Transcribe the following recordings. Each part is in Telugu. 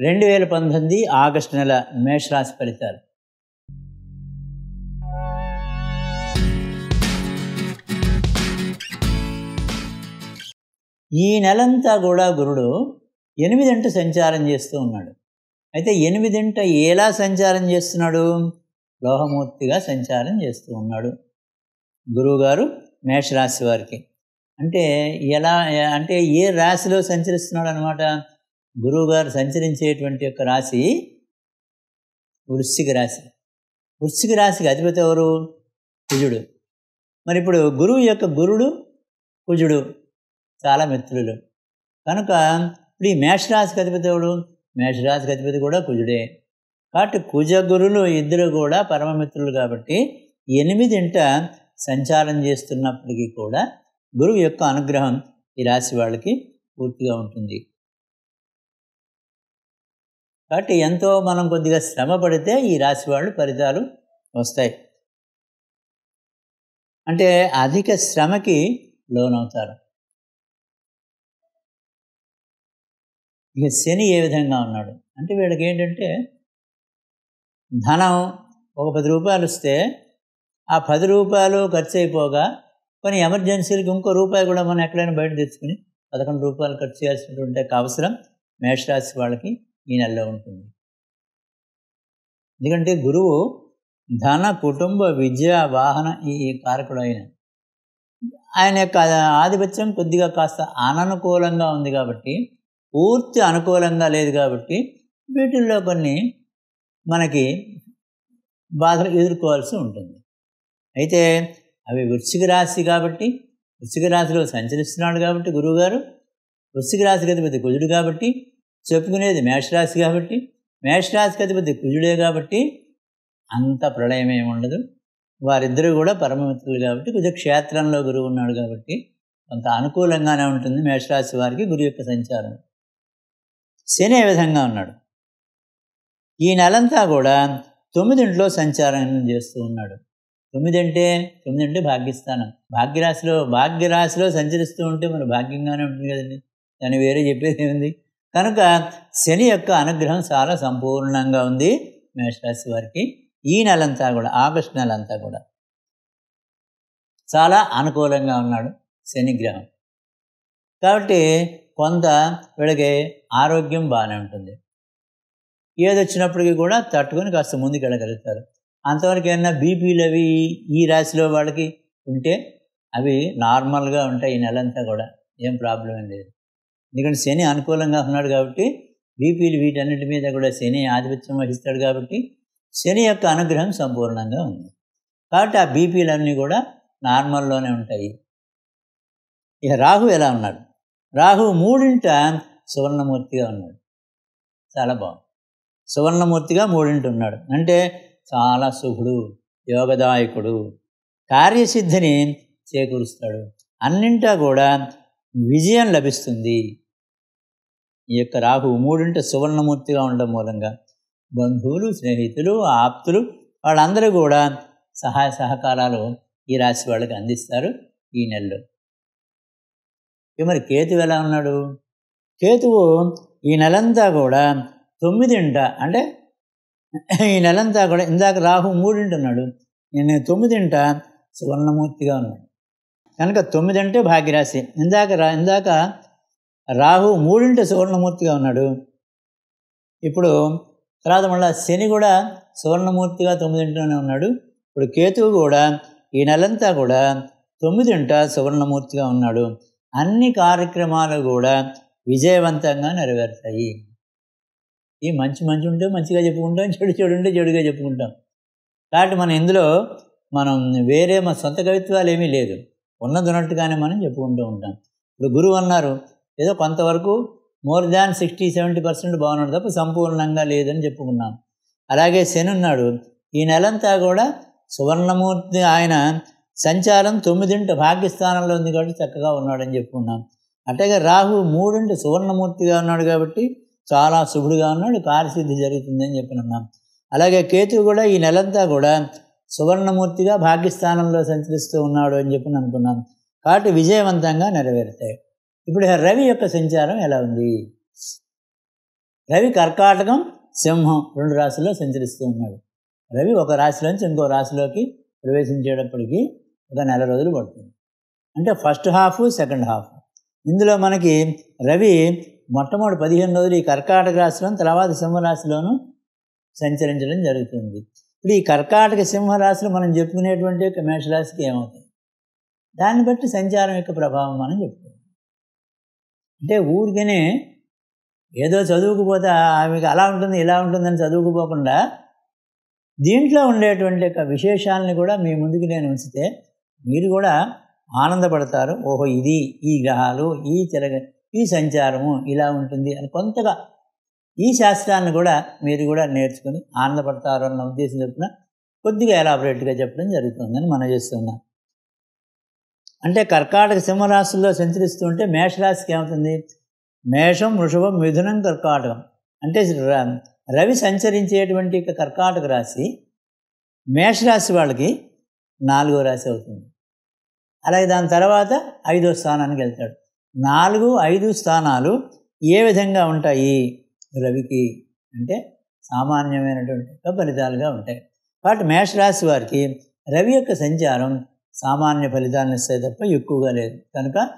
రెండు వేల పంతొమ్మిది ఆగస్టు నెల మేషరాశి ఫలితాలు. ఈ నెలంతా కూడా గురుడు ఎనిమిదింట సంచారం చేస్తూ ఉన్నాడు. అయితే ఎనిమిదింట ఎలా సంచారం చేస్తున్నాడు? లోహమూర్తిగా సంచారం చేస్తూ ఉన్నాడు. గురువుగారు మేషరాశి వారికి. అంటే ఎలా అంటే ఏ రాశిలో సంచరిస్తున్నాడు అనమాట గురువుగారు సంచరించేటువంటి యొక్క రాశి వృశ్చిక రాశి. వృశ్చిక రాశికి అధిపతి ఎవరు? కుజుడు. మరి ఇప్పుడు గురువు యొక్క గురుడు కుజుడు. చాలా మిత్రులు. కనుక ఇప్పుడు ఈ మేషరాశికి అధిపతి ఎవడు మేషరాశికి అధిపతి కూడా కుజుడే. కాబట్టి కుజ గురులు ఇద్దరు కూడా పరమమిత్రులు కాబట్టి ఎనిమిదింట సంచారం చేస్తున్నప్పటికీ కూడా గురువు యొక్క అనుగ్రహం ఈ రాశి వాళ్ళకి పూర్తిగా ఉంటుంది. కాబట్టి ఎంతో మనం కొద్దిగా శ్రమ పడితే ఈ రాశి వాళ్ళు ఫలితాలు వస్తాయి. అంటే అధిక శ్రమకి లోనవుతారు. ఇక శని ఏ విధంగా ఉన్నాడు? అంటే వీళ్ళకి ఏంటంటే ధనం ఒక పది రూపాయలు వస్తే ఆ పది రూపాయలు ఖర్చు అయిపోగా కొన్ని ఎమర్జెన్సీలకు ఇంకో రూపాయి కూడా మనం ఎక్కడైనా బయట తెచ్చుకుని పదకొండు రూపాయలు ఖర్చు చేయాల్సినటువంటి అవసరం మేషరాశి వాళ్ళకి ఈ నెలలో ఉంటుంది. ఎందుకంటే గురువు ధన కుటుంబ విద్య వాహన ఈ కారకుడు అయిన ఆయన యొక్క ఆధిపత్యం కొద్దిగా కాస్త అననుకూలంగా ఉంది కాబట్టి పూర్తి అనుకూలంగా లేదు కాబట్టి వీటిల్లో కొన్ని మనకి బాధలు ఎదుర్కోవాల్సి ఉంటుంది. అయితే అవి వృశ్చిక రాశి కాబట్టి వృశ్చిక రాశిలో సంచరిస్తున్నాడు కాబట్టి గురువుగారు వృశ్చిక రాశి గతిపతి కుజుడు కాబట్టి చెప్పుకునేది మేషరాశి కాబట్టి మేషరాశికి అధిపతి కుజుడే కాబట్టి అంత ప్రళయం ఏమి ఉండదు. వారిద్దరూ కూడా పరమమిత్రులు కాబట్టి కుజ క్షేత్రంలో గురువు ఉన్నాడు కాబట్టి కొంత అనుకూలంగానే ఉంటుంది మేషరాశి వారికి గురు యొక్క సంచారం. శని ఏ విధంగా ఉన్నాడు? ఈ నెలంతా కూడా తొమ్మిదింట్లో సంచారం చేస్తూ ఉన్నాడు. తొమ్మిది అంటే తొమ్మిది అంటే భాగ్యస్థానం. భాగ్యరాశిలో భాగ్యరాశిలో సంచరిస్తూ ఉంటే మన భాగ్యంగానే ఉంటుంది కదండి. దాన్ని వేరే చెప్పేది ఏముంది? కనుక శని యొక్క అనుగ్రహం చాలా సంపూర్ణంగా ఉంది మేషరాశి వారికి. ఈ నెలంతా కూడా ఆగస్టు నెలంతా కూడా చాలా అనుకూలంగా ఉన్నాడు శనిగ్రహం కాబట్టి కొంత వీళ్ళకి ఆరోగ్యం బాగానే ఉంటుంది. ఏది వచ్చినప్పటికీ కూడా తట్టుకొని కాస్త ముందుకు వెళ్ళగలుగుతారు. అంతవరకు ఏమన్నా బీపీలు అవి ఈ రాశిలో వాళ్ళకి ఉంటే అవి నార్మల్గా ఉంటాయి ఈ నెలంతా కూడా ఏం ప్రాబ్లం లేదు. ఎందుకంటే శని అనుకూలంగా ఉన్నాడు కాబట్టి బీపీలు వీటన్నిటి మీద కూడా శని ఆధిపత్యం వహిస్తాడు కాబట్టి శని యొక్క అనుగ్రహం సంపూర్ణంగా ఉంది. కాబట్టి ఆ బీపీలన్నీ కూడా నార్మల్లోనే ఉంటాయి. ఇక రాహు ఎలా ఉన్నాడు? రాహు మూడింట సువర్ణమూర్తిగా ఉన్నాడు. చాలా బాగుంది. సువర్ణమూర్తిగా మూడింటి ఉన్నాడు. అంటే చాలా శుభుడు యోగదాయకుడు కార్యసిద్ధిని చేకూరుస్తాడు. అన్నింటా కూడా విజయం లభిస్తుంది. ఈ యొక్క రాహు మూడింట సువర్ణమూర్తిగా ఉండడం మూలంగా బంధువులు స్నేహితులు ఆప్తులు వాళ్ళందరూ కూడా సహాయ సహకారాలు ఈ రాశి వాళ్ళకి అందిస్తారు ఈ నెలలో. మరి కేతువు ఎలా ఉన్నాడు? కేతువు ఈ నెలంతా కూడా తొమ్మిదింట అంటే ఈ నెలంతా కూడా ఇందాక రాహు మూడింట ఉన్నాడు నేను తొమ్మిదింట సువర్ణమూర్తిగా ఉన్నాడు కనుక తొమ్మిదంటే భాగ్యరాశి. ఇందాక రా ఇందాక రాహు మూడింట సువర్ణమూర్తిగా ఉన్నాడు. ఇప్పుడు తర్వాత మళ్ళీ శని కూడా సువర్ణమూర్తిగా తొమ్మిదింటనే ఉన్నాడు. ఇప్పుడు కేతువు కూడా ఈ నెలంతా కూడా తొమ్మిదింట సువర్ణమూర్తిగా ఉన్నాడు. అన్ని కార్యక్రమాలు కూడా విజయవంతంగా నెరవేరుతాయి. ఈ మంచి మంచి ఉంటే మంచిగా చెప్పుకుంటాం చెడు చెడు ఉంటే చెడుగా చెప్పుకుంటాం. కాబట్టి మనం ఇందులో మనం వేరే మన సొంత కవిత్వాలు ఏమీ లేదు. ఉన్నది ఉన్నట్టుగానే మనం చెప్పుకుంటూ ఉంటాం. ఇప్పుడు గురువు అన్నారు ఏదో కొంతవరకు more than sixty seventy percent బాగున్నాడు తప్ప సంపూర్ణంగా లేదని చెప్పుకున్నాం. అలాగే శని ఉన్నాడు. ఈ నెలంతా కూడా సువర్ణమూర్తి ఆయన సంచారం తొమ్మిదింట భాగ్యస్థానంలో ఉంది కాబట్టి చక్కగా ఉన్నాడని చెప్పుకున్నాం. అట్లాగే రాహు మూడింటి సువర్ణమూర్తిగా ఉన్నాడు కాబట్టి చాలా శుభుడుగా ఉన్నాడు కార్యసిద్ధి జరుగుతుందని చెప్పినున్నాం. అలాగే కేతు కూడా ఈ నెలంతా కూడా సువర్ణమూర్తిగా భాగ్యస్థానంలో సంచరిస్తూ ఉన్నాడు అని చెప్పి అనుకున్నాం. కాబట్టి విజయవంతంగా నెరవేరుతాయి. ఇప్పుడు రవి యొక్క సంచారం ఎలా ఉంది? రవి కర్కాటకం సింహం రెండు రాశుల్లో సంచరిస్తూ ఉన్నాడు. రవి ఒక రాశిలోంచి ఇంకో రాశిలోకి ప్రవేశించేటప్పటికీ ఒక నెల రోజులు పడుతుంది. అంటే ఫస్ట్ హాఫ్ సెకండ్ హాఫ్. ఇందులో మనకి రవి మొట్టమొదటి పదిహేను రోజులు ఈ కర్కాటక రాశిలో తర్వాత సింహరాశిలోను సంచరించడం జరుగుతుంది. ఇప్పుడు ఈ కర్కాటక సింహరాశిలో మనం చెప్పుకునేటువంటి యొక్క మేషరాశికి ఏమవుతుంది దాన్ని బట్టి సంచారం యొక్క ప్రభావం మనం చెప్పుకోవాలి అంటే ఊరికనే ఏదో చదువుకుపోతే ఆమెకి అలా ఉంటుంది ఇలా ఉంటుందని చదువుకుపోకుండా దీంట్లో ఉండేటువంటి యొక్క విశేషాలని కూడా మీ ముందుకు నేను ఉంచితే మీరు కూడా ఆనందపడతారు. ఓహో ఇది ఈ గ్రహాలు ఈ తిరగ ఈ సంచారము ఇలా ఉంటుంది అని కొంతగా ఈ శాస్త్రాన్ని కూడా మీరు కూడా నేర్చుకుని ఆనందపడతారు అన్న ఉద్దేశం చెప్పిన కొద్దిగా ఎలాబరేట్గా చెప్పడం జరుగుతుందని మనం చేస్తున్నాం అంటే కర్కాటక సింహరాశుల్లో సంచరిస్తుంటే మేషరాశికి ఏమవుతుంది? మేషం వృషభం మిథునం కర్కాటకం. అంటే రవి సంచరించేటువంటి కర్కాటక రాశి మేషరాశి వాళ్ళకి నాలుగో రాశి అవుతుంది. అలాగే దాని తర్వాత ఐదో స్థానానికి వెళ్తాడు. నాలుగు ఐదు స్థానాలు ఏ విధంగా ఉంటాయి? రవికి అంటే సామాన్యమైనటువంటి ఫలితాలుగా ఉంటాయి. కాబట్టి మేషరాశి వారికి రవి యొక్క సంచారం సామాన్య ఫలితాలను ఇస్తాయి తప్ప ఎక్కువగా లేదు. కనుక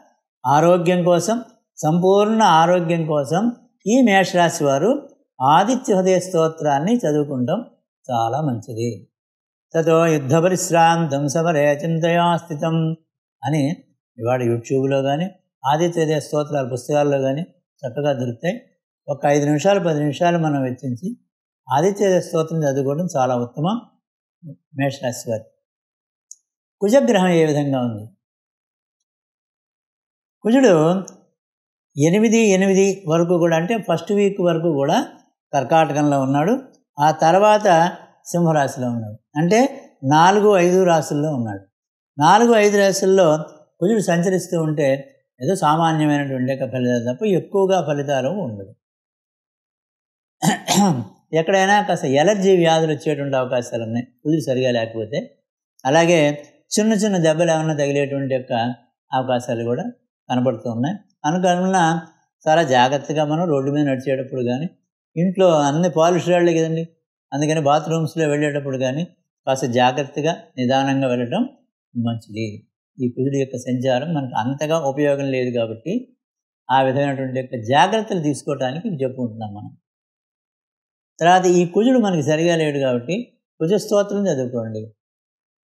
ఆరోగ్యం కోసం సంపూర్ణ ఆరోగ్యం కోసం ఈ మేషరాశి వారు ఆదిత్య హృదయ స్తోత్రాన్ని చదువుకుంటాం. చాలా మంచిది. తతో యుద్ధ పరిశ్రాంతం సమరే చింతయా స్థితం అని ఇవాళ యూట్యూబ్లో కానీ ఆదిత్య హృదయ స్తోత్రాల పుస్తకాల్లో కానీ చక్కగా దొరుకుతాయి. ఒక ఐదు నిమిషాలు పది నిమిషాలు మనం వెచ్చించి ఆదిత్య హృదయ స్తోత్రం చదువుకోవడం చాలా ఉత్తమం. మేషరాశి వారి కుజగ్రహం ఏ విధంగా ఉంది? కుజుడు ఎనిమిది ఎనిమిది వరకు కూడా అంటే ఫస్ట్ వీక్ వరకు కూడా కర్కాటకంలో ఉన్నాడు. ఆ తర్వాత సింహరాశిలో ఉన్నాడు. అంటే నాలుగు ఐదు రాశుల్లో ఉన్నాడు. నాలుగు ఐదు రాశుల్లో కుజుడు సంచరిస్తూ ఉంటే ఏదో సామాన్యమైనటువంటి యొక్క ఫలితాలు తప్ప ఎక్కువగా ఫలితాలు ఉండదు. ఎక్కడైనా కాస్త ఎలర్జీ వ్యాధులు వచ్చేటువంటి అవకాశాలు ఉన్నాయి. కుదురు సరిగా లేకపోతే. అలాగే చిన్న చిన్న దెబ్బలు ఏమైనా తగిలేటువంటి యొక్క అవకాశాలు కూడా కనబడుతూ ఉన్నాయి. అనుకన్నా చాలా జాగ్రత్తగా మనం రోడ్డు మీద నడిచేటప్పుడు కానీ ఇంట్లో అన్ని పాలిష్ రాళ్ళే కదండి. అందుకని బాత్రూమ్స్లో వెళ్ళేటప్పుడు కానీ కాస్త జాగ్రత్తగా నిదానంగా వెళ్ళటం మంచిది. ఈ కుజుడి యొక్క సంచారం మనకు అంతగా ఉపయోగం లేదు కాబట్టి ఆ విధమైనటువంటి యొక్క జాగ్రత్తలు తీసుకోవడానికి చెప్పుకుంటున్నాం మనం. తర్వాత ఈ కుజుడు మనకి సరిగా లేడు కాబట్టి కుజస్తోత్రం చదువుకోండి.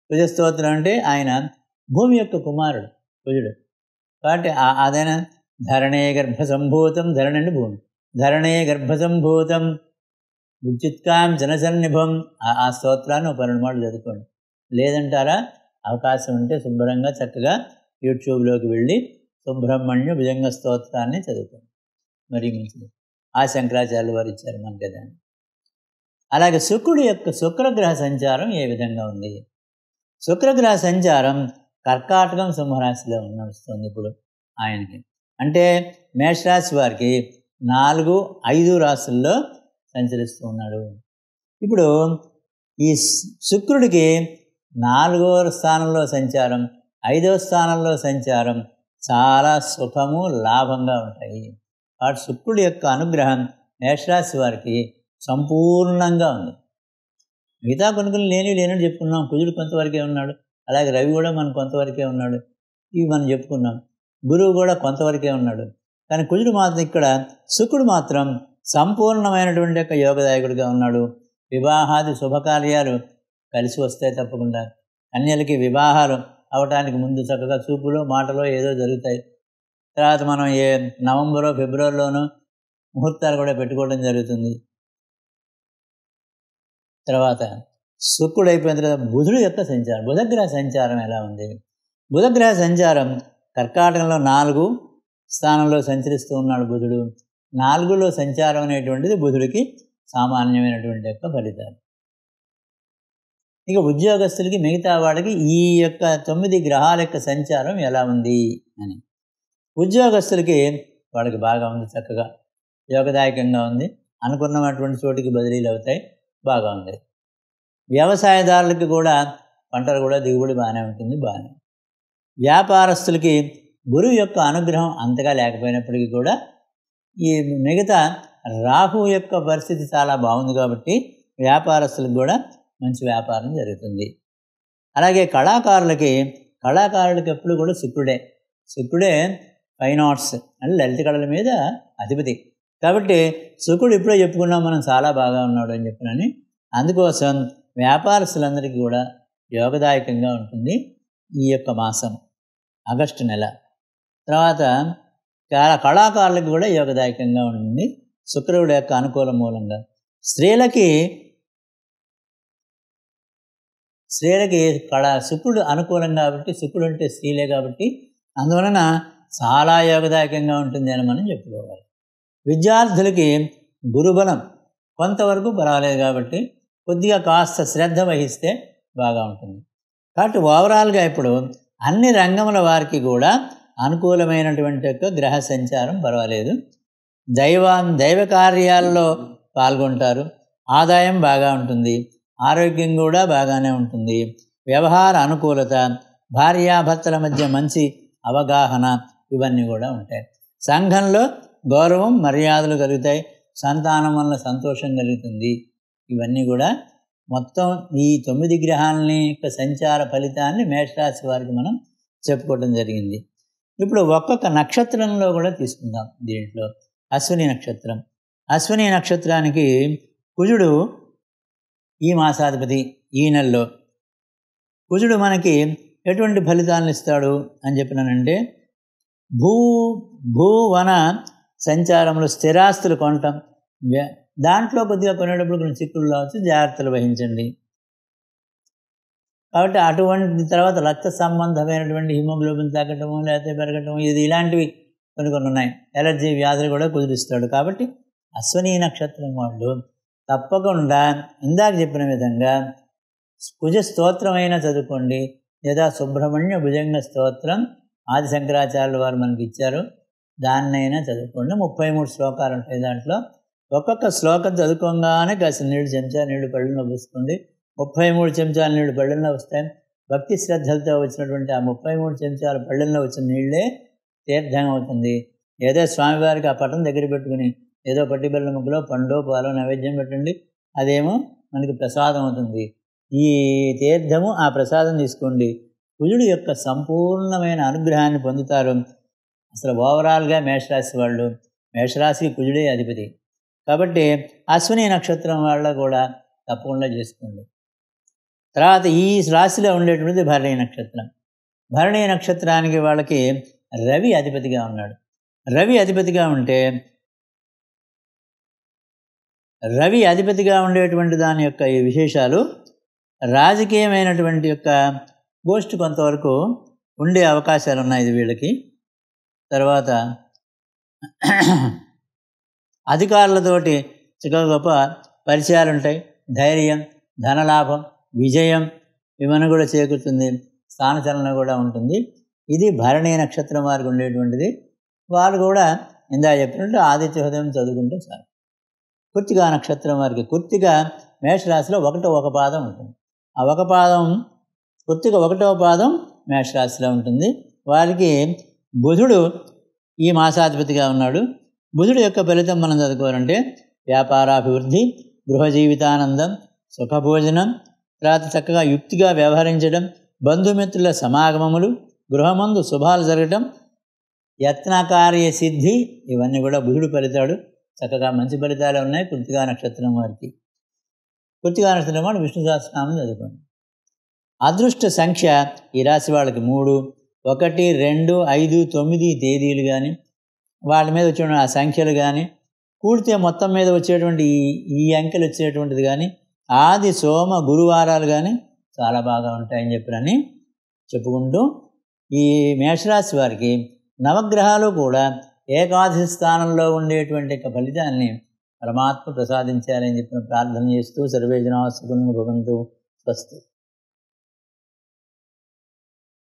కుజస్తోత్రం అంటే ఆయన భూమి యొక్క కుమారుడు కుజుడు కాబట్టి అదైన ధరణే గర్భ సంభూతం ధరణి అంటే భూమి. ధరణే గర్భ సంభూతం విద్యుత్కాం జనసన్నిభం ఆ- ఆ స్తోత్రాన్ని ఒక రెండు మాటలు చదువుకోండి. లేదంటారా? అవకాశం ఉంటే శుభ్రంగా చక్కగా యూట్యూబ్లోకి వెళ్ళి సుబ్రహ్మణ్య భుజంగ స్తోత్రాన్ని చదువుకోండి. మరి మంచిది. ఆ శంకరాచార్యులు వారు ఇచ్చారు మనకి దాన్ని. అలాగే శుక్రుడు యొక్క శుక్రగ్రహ సంచారం ఏ విధంగా ఉంది? శుక్రగ్రహ సంచారం కర్కాటకం సింహరాశిలో నడుస్తుంది ఇప్పుడు ఆయనకి. అంటే మేషరాశి వారికి నాలుగు ఐదు రాశుల్లో సంచరిస్తూ ఉన్నాడు. ఇప్పుడు ఈ శుక్రుడికి నాలుగో స్థానంలో సంచారం ఐదో స్థానంలో సంచారం చాలా సుఖము లాభంగా ఉంటాయి. కాబట్టి శుక్రుడి యొక్క అనుగ్రహం మేషరాశి వారికి సంపూర్ణంగా ఉంది. మిగతా కొన్ని లేని లేనని చెప్పుకున్నాం. కుజుడు కొంతవరకే ఉన్నాడు. అలాగే రవి కూడా మనం కొంతవరకే ఉన్నాడు. ఇవి మనం చెప్పుకున్నాం. గురువు కూడా కొంతవరకే ఉన్నాడు. కానీ కుజుడు మాత్రం ఇక్కడ శుక్రుడు మాత్రం సంపూర్ణమైనటువంటి యొక్క యోగదాయకుడిగా ఉన్నాడు. వివాహాది శుభకార్యాలు కలిసి వస్తాయి తప్పకుండా. అన్యలకి వివాహాలు అవటానికి ముందు చక్కగా చూపులో మాటలో ఏదో జరుగుతాయి. తర్వాత మనం ఏ నవంబరో ఫిబ్రవరిలోనూ ముహూర్తాలు కూడా పెట్టుకోవడం జరుగుతుంది. తర్వాత శుక్రుడు అయిపోయిన తర్వాత బుధుడు యొక్క సంచారం. బుధగ్రహ సంచారం ఎలా ఉంది? బుధగ్రహ సంచారం కర్కాటకంలో నాలుగు స్థానంలో సంచరిస్తూ ఉన్నాడు బుధుడు. నాలుగులో సంచారం అనేటువంటిది బుధుడికి సామాన్యమైనటువంటి యొక్క ఫలితాలు. ఇక ఉద్యోగస్తులకి మిగతా వాడికి ఈ యొక్క తొమ్మిది గ్రహాల యొక్క సంచారం ఎలా ఉంది అని. ఉద్యోగస్తులకి వాళ్ళకి బాగా ఉంది చక్కగా యోగదాయకంగా ఉంది. అనుకున్నటువంటి చోటికి బదిలీలు అవుతాయి. బాగా ఉంది. వ్యవసాయదారులకి కూడా పంటలు కూడా దిగుబడి బాగానే ఉంటుంది బాగానే వ్యాపారస్తులకి గురువు యొక్క అనుగ్రహం అంతగా లేకపోయినప్పటికీ కూడా ఈ మిగతా రాహు యొక్క పరిస్థితి చాలా బాగుంది కాబట్టి వ్యాపారస్తులకు కూడా మంచి వ్యాపారం జరుగుతుంది. అలాగే కళాకారులకి కళాకారులకి ఎప్పుడు కూడా శుక్రుడే. శుక్రుడే ఫైన్ ఆర్ట్స్ అంటే లలిత కళల మీద అధిపతి. కాబట్టి శుకుడు ఇప్పుడే చెప్పుకున్నాం మనం చాలా బాగా ఉన్నాడు అని చెప్పినని. అందుకోసం వ్యాపారస్తులందరికీ కూడా యోగదాయకంగా ఉంటుంది ఈ యొక్క మాసం ఆగస్టు నెల. తర్వాత చాలా కళాకారులకు కూడా యోగదాయకంగా ఉంటుంది. శుక్రుడు యొక్క అనుకూల మూలంగా. స్త్రీలకి స్త్రీలకి కళ శుక్రుడు అనుకూలం కాబట్టి శుక్రుడు అంటే స్త్రీలే కాబట్టి అందువలన చాలా యోగదాయకంగా ఉంటుంది అని మనం చెప్పుకోవాలి. విద్యార్థులకి గురుబలం కొంతవరకు పర్వాలేదు కాబట్టి కొద్దిగా కాస్త శ్రద్ధ వహిస్తే బాగా ఉంటుంది. కాబట్టి ఓవరాల్గా ఇప్పుడు అన్ని రంగముల వారికి కూడా అనుకూలమైనటువంటి యొక్క గ్రహ సంచారం పర్వాలేదు. దైవ దైవ కార్యాల్లో పాల్గొంటారు. ఆదాయం బాగా ఉంటుంది. ఆరోగ్యం కూడా బాగానే ఉంటుంది. వ్యవహార అనుకూలత భార్యాభర్తల మధ్య మంచి అవగాహన ఇవన్నీ కూడా ఉంటాయి. సంఘంలో గౌరవం మర్యాదలు కలుగుతాయి. సంతానం వల్ల సంతోషం కలుగుతుంది. ఇవన్నీ కూడా మొత్తం ఈ తొమ్మిది గ్రహాలని యొక్క సంచార ఫలితాన్ని మేషరాశి వారికి మనం చెప్పుకోవడం జరిగింది. ఇప్పుడు ఒక్కొక్క నక్షత్రంలో కూడా తీసుకుందాం దీంట్లో. అశ్విని నక్షత్రం. అశ్విని నక్షత్రానికి కుజుడు ఈ మాసాధిపతి ఈ నెలలో. కుజుడు మనకి ఎటువంటి ఫలితాలను ఇస్తాడు అని చెప్పినానంటే భూ భూవన సంచారంలో స్థిరాస్తులు కొనటం. దాంట్లో కొద్దిగా కొనేటప్పుడు కొన్ని చిక్కులు రావచ్చు జాగ్రత్తలు వహించండి. కాబట్టి అటువంటి తర్వాత రక్త సంబంధమైనటువంటి హిమోగ్లోబిన్ తగ్గటము లేకపోతే పెరగటం ఇది ఇలాంటివి కొన్ని కొన్ని ఉన్నాయి. ఎలర్జీ వ్యాధులు కూడా కుదిరిస్తాడు. కాబట్టి అశ్వనీ నక్షత్రం వాళ్ళు తప్పకుండా ఇందాక చెప్పిన విధంగా కుజ స్తోత్రమైనా చదువుకోండి. లేదా సుబ్రహ్మణ్య భుజంగ స్తోత్రం ఆది శంకరాచార్యులు వారు మనకి ఇచ్చారు. దాన్నైనా చదువుకోండి. ముప్పై మూడు శ్లోకాలు ఉంటాయి దాంట్లో. ఒక్కొక్క శ్లోకం చదువుకోగానే కాసిన నీళ్ళు చెంచా నీళ్ళు పళ్ళులో పూసుకోండి. ముప్పై మూడు చెంచాల నీళ్ళు పళ్ళల్లో వస్తాయి భక్తి శ్రద్ధలతో వచ్చినటువంటి ఆ ముప్పై మూడు చెంచాల పళ్ళల్లో వచ్చిన నీళ్ళే తీర్థం అవుతుంది ఏదో స్వామివారికి ఆ పటం దగ్గర పెట్టుకుని ఏదో పట్టి బెల్లం ముగ్గులో పండు పాలు నైవేద్యం పెట్టండి. అదేమో మనకి ప్రసాదం అవుతుంది. ఈ తీర్థము ఆ ప్రసాదం తీసుకోండి. కుజుడు యొక్క సంపూర్ణమైన అనుగ్రహాన్ని పొందుతారు. అసలు ఓవరాల్గా మేషరాశి వాళ్ళు మేషరాశి కుజుడే అధిపతి. కాబట్టి అశ్విని నక్షత్రం వాళ్ళ కూడా తప్పకుండా చేసుకోండి. తర్వాత ఈ రాశిలో ఉండేటువంటిది భరణీయ నక్షత్రం. భరణీయ నక్షత్రానికి వాళ్ళకి రవి అధిపతిగా ఉన్నాడు. రవి అధిపతిగా ఉంటే రవి అధిపతిగా ఉండేటువంటి దాని యొక్క ఈ విశేషాలు రాజకీయమైనటువంటి యొక్క గోష్ఠి కొంతవరకు ఉండే అవకాశాలు ఉన్నాయి ఇది వీళ్ళకి. తర్వాత అధికారులతోటి చిక్క గొప్ప పరిచయాలు ఉంటాయి. ధైర్యం ధనలాభం విజయం ఇవన్నీ కూడా చేకూరుతుంది. స్థానచలన కూడా ఉంటుంది. ఇది భరణీ నక్షత్రం వారికి ఉండేటువంటిది. వారు కూడా ఇందా చెప్పినట్టు ఆదిత్య హృదయం చదువుకుంటే చాలు. కుర్తిగా నక్షత్రం వారికి కుర్తిగా మేషరాశిలో ఒకటో ఒక పాదం ఉంటుంది. ఆ ఒక పాదం కుర్తిగా ఒకటవ పాదం మేషరాశిలో ఉంటుంది. వారికి బుధుడు ఈ మాసాధిపతిగా ఉన్నాడు. బుధుడు యొక్క ఫలితం మనం చదువుకోవాలంటే వ్యాపారాభివృద్ధి గృహ జీవితానందం సుఖభోజనం తర్వాత చక్కగా యుక్తిగా వ్యవహరించడం బంధుమిత్రుల సమాగమములు గృహమందు శుభాలు జరగటం యత్నకార్య సిద్ధి ఇవన్నీ కూడా బుధుడు ఫలితాడు చక్కగా మంచి ఫలితాలు ఉన్నాయి. కృతికా నక్షత్రం వారికి. కృతికా నక్షత్రం వాడు విష్ణు సహస్రనామం చదువుకోండి. అదృష్ట సంఖ్య ఈ రాశి వాళ్ళకి మూడు ఒకటి రెండు ఐదు తొమ్మిది తేదీలు కానీ వాళ్ళ మీద వచ్చే ఆ సంఖ్యలు కానీ కూడితే మొత్తం మీద వచ్చేటువంటి ఈ ఈ అంకెలు వచ్చేటువంటిది కానీ ఆది సోమ గురువారాలు కానీ చాలా బాగా ఉంటాయని చెప్పినని చెప్పుకుంటూ ఈ మేషరాశి వారికి నవగ్రహాలు కూడా ఏకాదశి స్థానంలో ఉండేటువంటి యొక్క ఫలితాన్ని పరమాత్మ ప్రసాదించాలని చెప్పిన ప్రార్థన చేస్తూ సర్వేజనాసుకుని సుఖం భవంతు స్వస్తి.